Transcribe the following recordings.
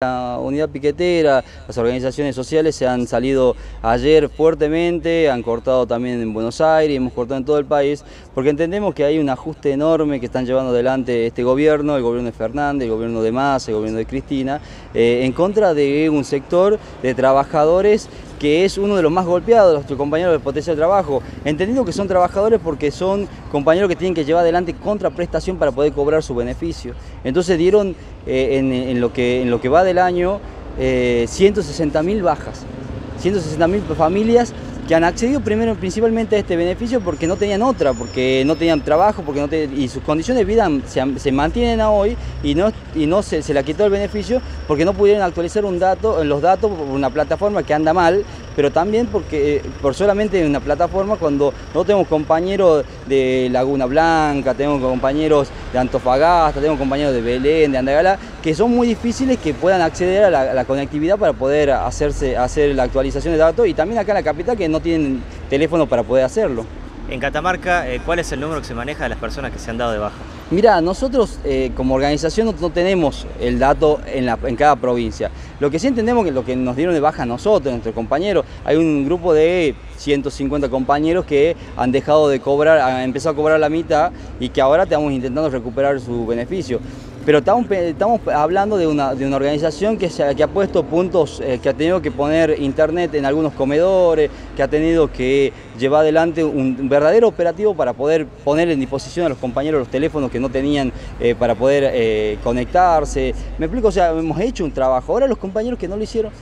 La unidad piquetera, las organizaciones sociales se han salido ayer fuertemente, han cortado también en Buenos Aires, hemos cortado en todo el país, porque entendemos que hay un ajuste enorme que están llevando adelante este gobierno, el gobierno de Fernández, el gobierno de Massa, el gobierno de Cristina, eh, en contra de un sector de trabajadores que es uno de los más golpeados, nuestros compañeros de potencia de trabajo, entendiendo que son trabajadores porque son compañeros que tienen que llevar adelante contraprestación para poder cobrar su beneficio. Entonces dieron eh, en, lo que, en lo que va del año eh, 160 mil bajas, 160 mil familias que han accedido primero principalmente a este beneficio porque no tenían otra, porque no tenían trabajo, porque no y sus condiciones de vida se, mantienen a hoy y no, y no se, se le quitó el beneficio porque no pudieron actualizar un dato, los datos por una plataforma que anda mal pero también porque por solamente una plataforma cuando no tenemos compañeros de Laguna Blanca, tenemos compañeros de Antofagasta, tenemos compañeros de Belén, de Andagala, que son muy difíciles que puedan acceder a la, conectividad para poder hacerse, hacer la actualización de datos y también acá en la capital que no tienen teléfono para poder hacerlo. En Catamarca, eh, ¿cuál es el número que se maneja de las personas que se han dado de baja? Mira, nosotros eh, como organización no, tenemos el dato en, cada provincia. Lo que sí entendemos que lo que nos dieron de baja nosotros, nuestros compañeros, hay un grupo de 150 compañeros que han dejado de cobrar, han empezado a cobrar la mitad y que ahora estamos intentando recuperar su beneficio. Pero estamos, hablando de una, organización que, ha puesto puntos, eh, que ha tenido que poner internet en algunos comedores, que ha tenido que llevar adelante un verdadero operativo para poder poner en disposición a los compañeros los teléfonos que no tenían eh, para poder eh, conectarse. Me explico, o sea, hemos hecho un trabajo. Ahora los compañeros que no lo hicieron,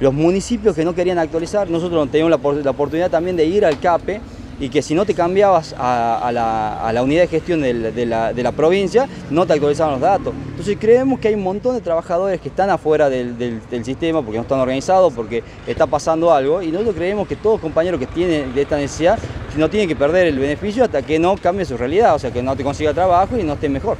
los municipios que no querían actualizar, nosotros tenemos la oportunidad también de ir al CAPE y que si no te cambiabas a, la, unidad de gestión de la, provincia, no te actualizaban los datos. Entonces creemos que hay un montón de trabajadores que están afuera del, sistema porque no están organizados, porque está pasando algo, y nosotros creemos que todos compañeros que tienen esta necesidad no tienen que perder el beneficio hasta que no cambie su realidad, o sea, que no te consiga trabajo y no esté mejor.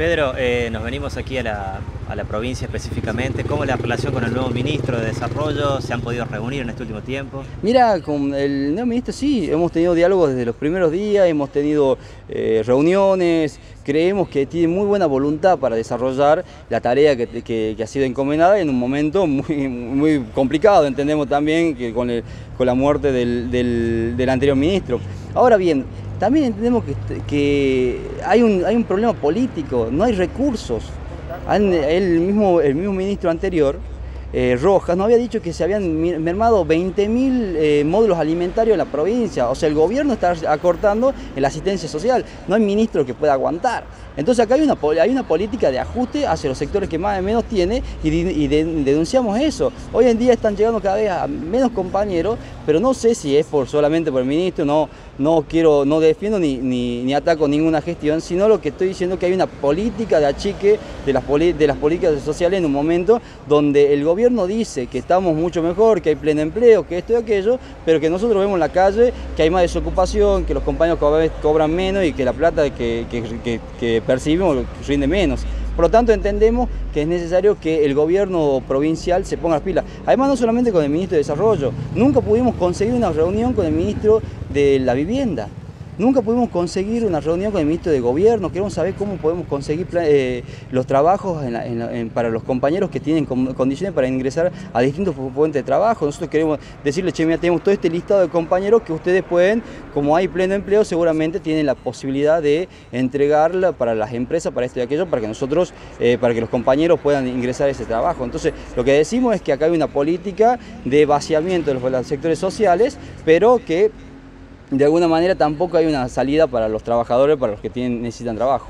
Pedro, eh, nos venimos aquí a la, provincia específicamente. ¿Cómo la relación con el nuevo ministro de Desarrollo? ¿Se han podido reunir en este último tiempo? Mira, con el nuevo ministro sí, hemos tenido diálogos desde los primeros días, hemos tenido eh, reuniones, creemos que tiene muy buena voluntad para desarrollar la tarea que, ha sido encomendada en un momento muy, muy complicado, entendemos también que con, la muerte del anterior ministro. Ahora bien, también entendemos que, hay, un, hay un problema político, no hay recursos. El mismo, el mismo ministro anterior eh, Rojas no había dicho que se habían mermado 20.000 eh, módulos alimentarios en la provincia. O sea, el gobierno está acortando en la asistencia social. No hay ministro que pueda aguantar. Entonces acá hay una, hay una política de ajuste hacia los sectores que más o menos tiene y, denunciamos eso. Hoy en día están llegando cada vez a menos compañeros, pero no sé si es por solamente por el ministro, no, no quiero, no defiendo ni, ni, ataco ninguna gestión, sino lo que estoy diciendo que hay una política de achique de las, de las políticas sociales en un momento donde el gobierno dice que estamos mucho mejor, que hay pleno empleo, que esto y aquello, pero que nosotros vemos en la calle que hay más desocupación, que los compañeros cobran menos y que la plata que, que, percibimos rinde menos. Por lo tanto, entendemos que es necesario que el gobierno provincial se ponga las pilas. Además, no solamente con el ministro de Desarrollo, nunca pudimos conseguir una reunión con el ministro de la Vivienda. Nunca pudimos conseguir una reunión con el ministro de Gobierno, queremos saber cómo podemos conseguir eh, los trabajos para los compañeros que tienen condiciones para ingresar a distintos fuentes de trabajo. Nosotros queremos decirle, che, mira, tenemos todo este listado de compañeros que ustedes pueden, como hay pleno empleo, seguramente tienen la posibilidad de entregarla para las empresas, para esto y aquello, para que nosotros, eh, para que los compañeros puedan ingresar a ese trabajo. Entonces, lo que decimos es que acá hay una política de vaciamiento de los sectores sociales, pero que de alguna manera tampoco hay una salida para los trabajadores, para los que tienen, necesitan trabajo.